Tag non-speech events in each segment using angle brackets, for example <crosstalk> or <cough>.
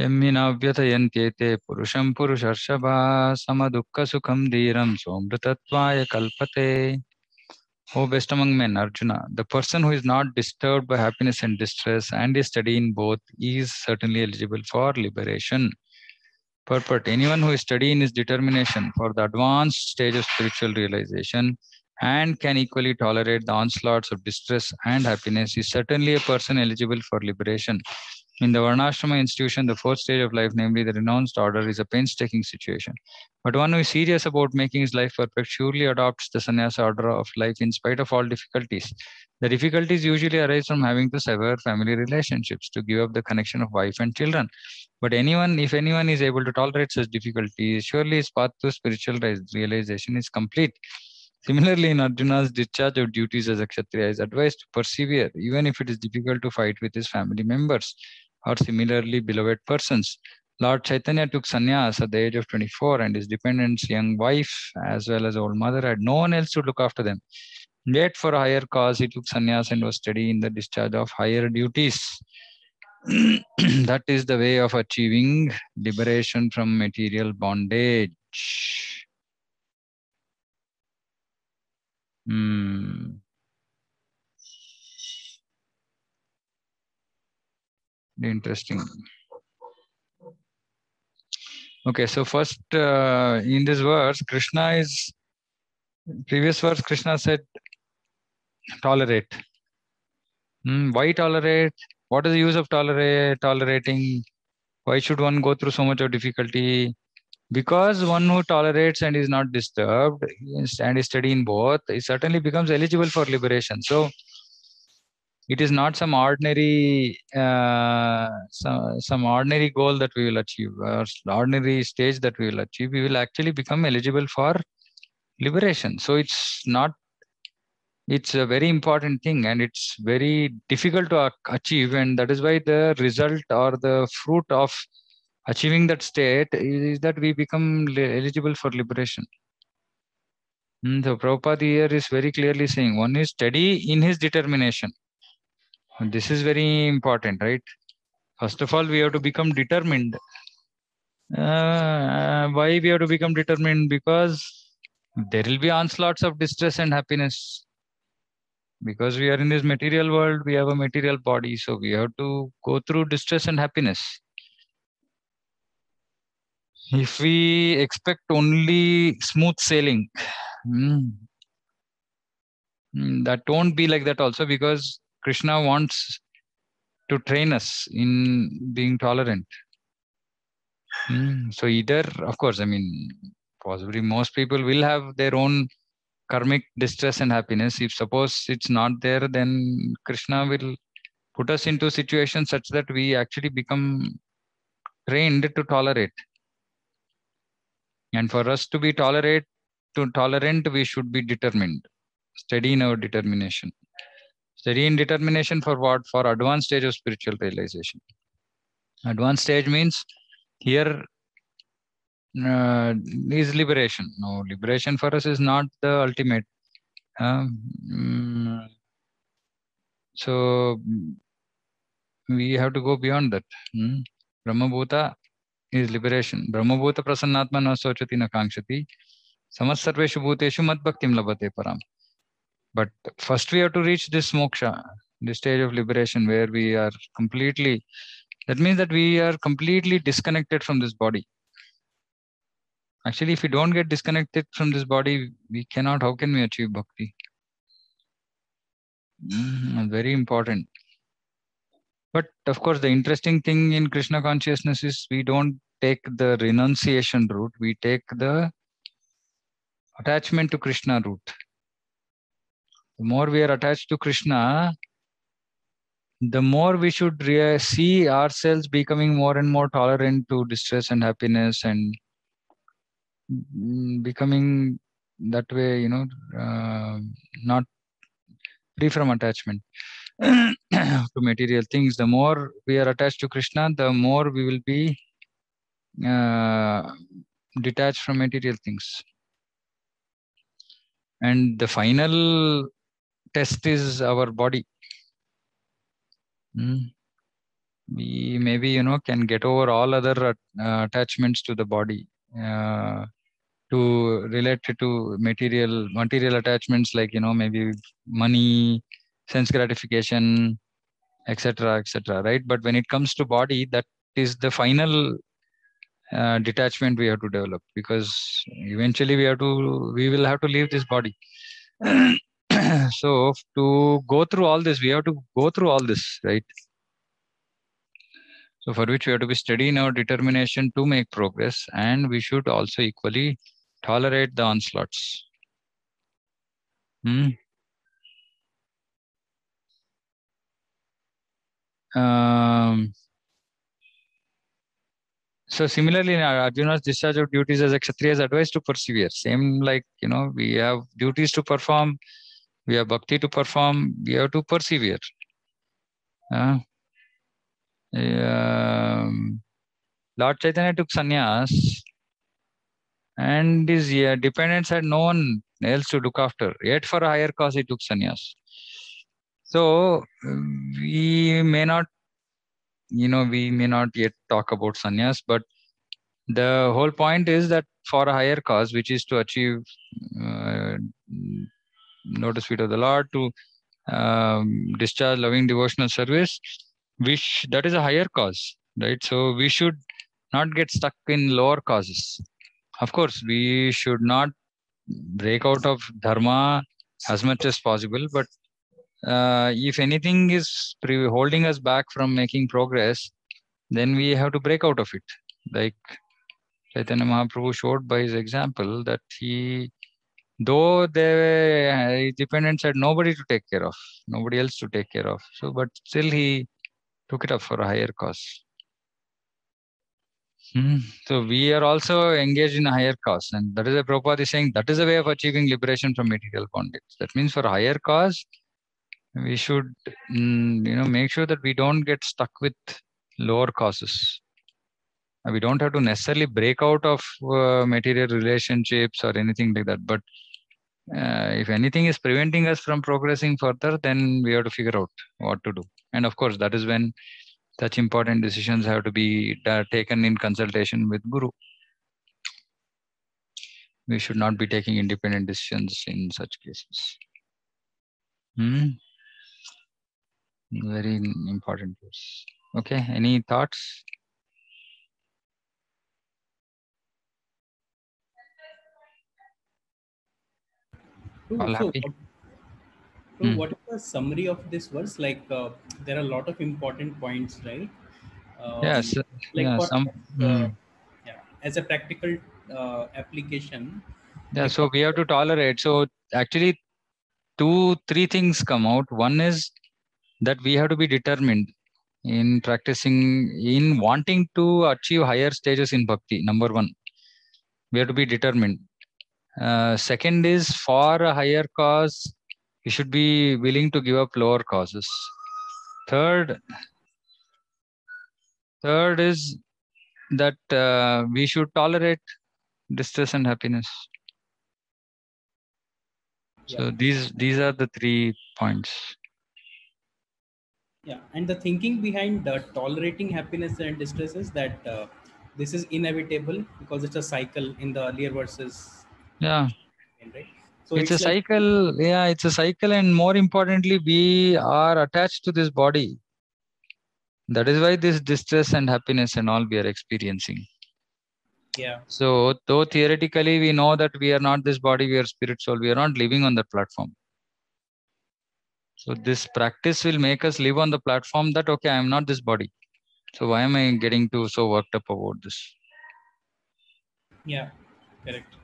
यम्मिनाव्यथयन्त्येते पुरुषं पुरुषर्षभा समदुःखसुखं धीरं सोऽमृतत्वाय कल्पते O best among men, Arjuna, the person who is not disturbed by happiness and distress and is studying both is certainly eligible for liberation. Purport Anyone who is studying his determination for the advanced stage of spiritual realization and can equally tolerate the onslaughts of distress and happiness is certainly a person eligible for liberation. In the Varnashrama institution, the fourth stage of life, namely the renounced order, is a painstaking situation. But one who is serious about making his life perfect surely adopts the sannyasa order of life in spite of all difficulties. The difficulties usually arise from having to sever family relationships, to give up the connection of wife and children. But anyone, if anyone is able to tolerate such difficulties, surely his path to spiritual realization is complete. Similarly, in Arjuna's discharge of duties as a Kshatriya is advised to persevere, even if it is difficult to fight with his family members or similarly beloved persons. Lord Chaitanya took sannyas at the age of 24 and his dependent's young wife as well as old mother had no one else to look after them. Yet for a higher cause, he took sannyas and was steady in the discharge of higher duties. <clears throat> that is the way of achieving liberation from material bondage. Hmm. Interesting. Okay, so first uh, in this verse, Krishna is previous verse. Krishna said, "Tolerate." Hmm, why tolerate? What is the use of tolerate tolerating? Why should one go through so much of difficulty? Because one who tolerates and is not disturbed and is steady in both, he certainly becomes eligible for liberation. So it is not some ordinary uh, some, some ordinary goal that we will achieve or ordinary stage that we will achieve. We will actually become eligible for liberation. So it's not it's a very important thing and it's very difficult to achieve and that is why the result or the fruit of achieving that state is that we become eligible for liberation. Hmm, so Prabhupada here is very clearly saying one is steady in his determination this is very important, right? First of all, we have to become determined. Uh, why we have to become determined? Because there will be onslaughts of distress and happiness. Because we are in this material world, we have a material body, so we have to go through distress and happiness. If we expect only smooth sailing, hmm, that won't be like that also because Krishna wants to train us in being tolerant. Mm. So either, of course, I mean, possibly most people will have their own karmic distress and happiness. If suppose it's not there, then Krishna will put us into situations such that we actually become trained to tolerate. And for us to be tolerate, to tolerant, we should be determined, steady in our determination. Steady in determination for what? For advanced stage of spiritual realization. Advanced stage means here uh, is liberation. No, liberation for us is not the ultimate. Um, so we have to go beyond that. Hmm? Brahmabhuta is liberation. Brahmabhuta prasannatma na sochati na kankshati. Samasarveshu bhuteshu mad bhaktim labate param. But first we have to reach this moksha, this stage of liberation where we are completely, that means that we are completely disconnected from this body. Actually, if we don't get disconnected from this body, we cannot, how can we achieve bhakti? Mm, very important. But of course, the interesting thing in Krishna consciousness is we don't take the renunciation route, we take the attachment to Krishna route the more we are attached to Krishna, the more we should see ourselves becoming more and more tolerant to distress and happiness and mm, becoming that way, you know, uh, not free from attachment <clears throat> to material things. The more we are attached to Krishna, the more we will be uh, detached from material things. And the final test is our body. Mm. We maybe you know can get over all other uh, attachments to the body uh, to relate to material material attachments like you know maybe money sense gratification etc etc right but when it comes to body that is the final uh, detachment we have to develop because eventually we have to we will have to leave this body <clears throat> <clears throat> so to go through all this we have to go through all this right so for which we have to be steady in our determination to make progress and we should also equally tolerate the onslaughts hmm? um, so similarly, in Arjuna's discharge of duties as a Kshatriya is advised to persevere. Same like, you know, we have duties to perform, we have bhakti to perform, we have to persevere. Uh, um, Lord Chaitanya took sannyas and his yeah, dependents had no one else to look after. Yet for a higher cause, he took sannyas. So we may not you know we may not yet talk about sannyas but the whole point is that for a higher cause which is to achieve uh, lotus feet of the lord to um, discharge loving devotional service. Which that is a higher cause right? So we should not get stuck in lower causes. Of course we should not break out of dharma as much as possible but uh, if anything is holding us back from making progress, then we have to break out of it. Like Chaitanya Mahaprabhu showed by his example that he, though the dependents had nobody to take care of, nobody else to take care of. So, but still he took it up for a higher cause. Hmm. So we are also engaged in a higher cause, and that is a Prabhupada is saying that is a way of achieving liberation from material bondage. That means for a higher cause, we should mm, you know make sure that we don't get stuck with lower causes we don't have to necessarily break out of uh, material relationships or anything like that but uh, if anything is preventing us from progressing further then we have to figure out what to do and of course that is when such important decisions have to be uh, taken in consultation with guru we should not be taking independent decisions in such cases hmm? very important. Okay, any thoughts? So. So hmm. what is the summary of this verse? Like uh, there are a lot of important points, right? Um, yes. Like yeah, some, uh, yeah, as a practical uh, application. Yeah. So we have to tolerate. So actually, two, three things come out. One is that we have to be determined in practicing in wanting to achieve higher stages in bhakti number one we have to be determined uh, second is for a higher cause you should be willing to give up lower causes. Third third is that uh, we should tolerate distress and happiness. Yeah. so these these are the three points. Yeah and the thinking behind uh, tolerating happiness and distress is that uh, this is inevitable because it's a cycle in the earlier verses yeah right so it's, it's a like, cycle yeah it's a cycle and more importantly we are attached to this body that is why this distress and happiness and all we are experiencing yeah so though theoretically we know that we are not this body we are spirit soul we are not living on that platform so this practice will make us live on the platform that, okay, I'm not this body. So why am I getting too so worked up about this? Yeah, correct.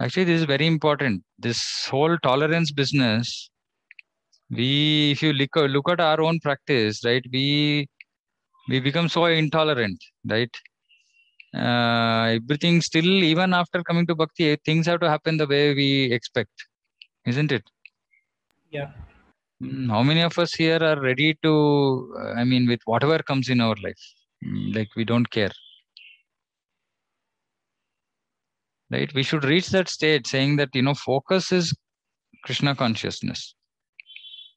Actually, this is very important. This whole tolerance business, we, if you look, look at our own practice, right, we, we become so intolerant, right? Uh, everything still, even after coming to bhakti, things have to happen the way we expect, isn't it? yeah mm, how many of us here are ready to i mean with whatever comes in our life mm, like we don't care right we should reach that state saying that you know focus is krishna consciousness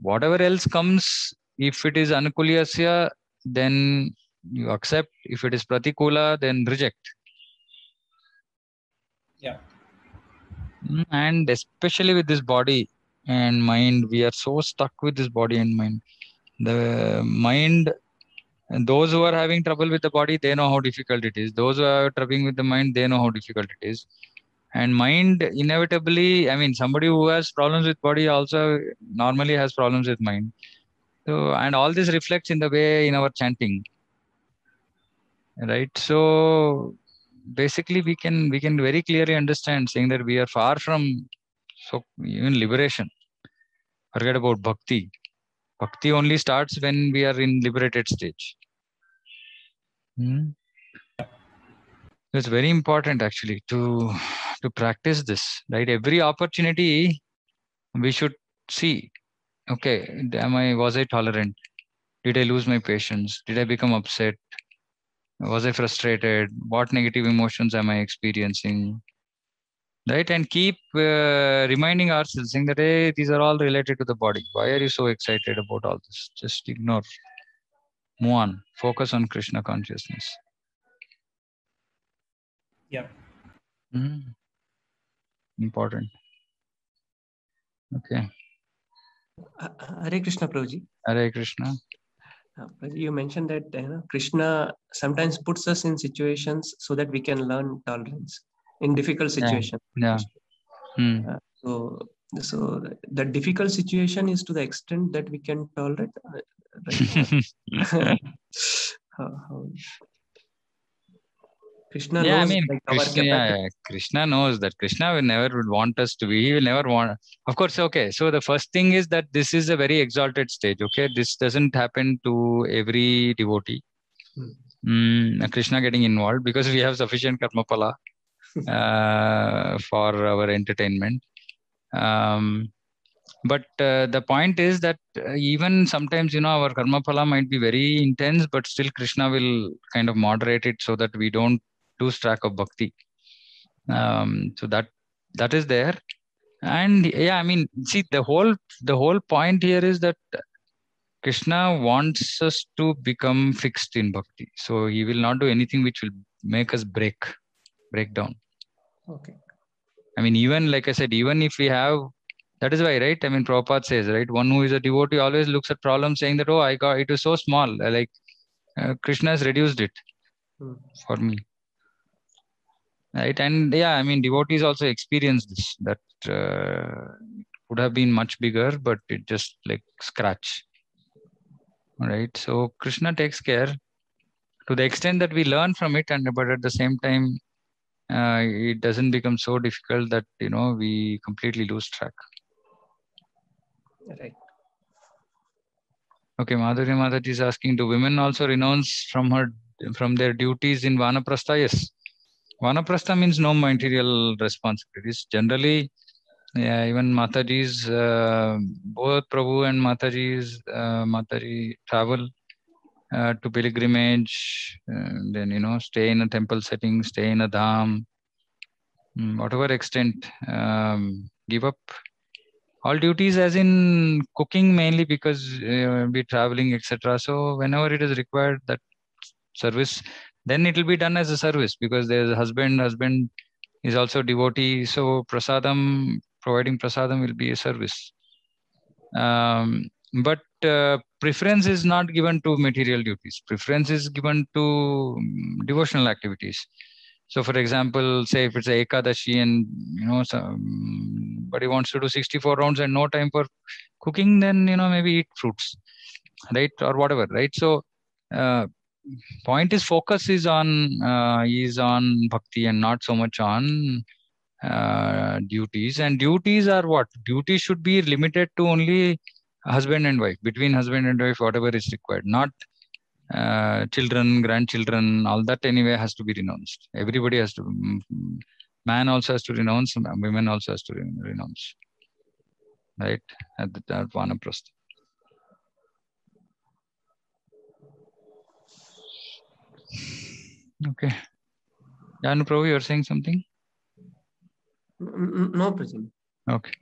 whatever else comes if it is anukulyasya then you accept. If it is pratikula, then reject. Yeah. Mm, And especially with this body and mind, we are so stuck with this body and mind. The mind, and those who are having trouble with the body, they know how difficult it is. Those who are troubling with the mind, they know how difficult it is. And mind, inevitably, I mean, somebody who has problems with body also normally has problems with mind. So, and all this reflects in the way in our chanting, right? So, basically, we can we can very clearly understand saying that we are far from so even liberation. Forget about bhakti. Bhakti only starts when we are in liberated stage. Hmm. It's very important actually to to practice this, right? Every opportunity we should see. Okay, am I was I tolerant? Did I lose my patience? Did I become upset? Was I frustrated? What negative emotions am I experiencing? Right, and keep uh, reminding ourselves, saying that hey, these are all related to the body. Why are you so excited about all this? Just ignore. Move on. Focus on Krishna consciousness. Yeah. Mm. Important. Okay. Uh, Hare Krishna, Prabhuji. Hare Krishna. Uh, you mentioned that you know, Krishna sometimes puts us in situations so that we can learn tolerance in difficult Yeah. situations. Yeah. Hmm. So, so the difficult situation is to the extent that we can tolerate. Right? How- how- Krishna yeah, I mean, like, Krishna, yeah, yeah, Krishna knows that. Krishna will never would want us to be. He will never want. Of course, okay. So the first thing is that this is a very exalted stage. Okay, this doesn't happen to every devotee. Mm, Krishna getting involved because we have sufficient karma phala <laughs> uh, for our entertainment. Um, but uh, the point is that uh, even sometimes you know our karma phala might be very intense, but still Krishna will kind of moderate it so that we don't lose track of bhakti. Um, so that that is there, and yeah, I mean, see the whole the whole point here is that Krishna wants us to become fixed in bhakti. So he will not do anything which will make us break break down. Okay. I mean, even like I said, even if we have, that is why, right? I mean, Prabhupada says, right? One who is a devotee always looks at problems saying that, oh, I got it was so small. uh, Like uh, Krishna has reduced it Hmm. for me. Right. And yeah, I mean, devotees also experience this that uh, would have been much bigger, but it just like scratch. Right. So Krishna takes care to the extent that we learn from it, and but at the same time, uh, it doesn't become so difficult that you know we completely lose track. Right. Okay, Madhuri Mataji is asking, do women also renounce from her from their duties in Vanaprastha? Yes. Vanaprastha means no material responsibilities. Generally, yeah, even Mataji's, uh, both Prabhu and Mataji's, uh, Mataji travel uh, to pilgrimage, uh, then, you know, stay in a temple setting, stay in a dham, mm, whatever extent, um, give up all duties as in cooking mainly because uh, be traveling etc so whenever it is required that service then it will be done as a service because there's a husband husband is also devotee. So prasadam providing prasadam will be a service. Um, but uh, preference is not given to material duties. Preference is given to mm, devotional activities. So for example say if it's ekadashi and you know somebody wants to do 64 rounds and no time for cooking then you know maybe eat fruits right or whatever right? So uh, point is focus is on uh, is on bhakti and not so much on uh, duties. And duties are what? Duties should be limited to only husband and wife between husband and wife whatever is required not uh, children grandchildren all that anyway has to be renounced. Everybody has to mm, man also has to renounce and women also has to renounce. Right? At the at vanaprastha. Okay. Janu Prabhu, you're saying something? No, Prabhuji. okay